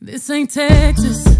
This ain't Texas.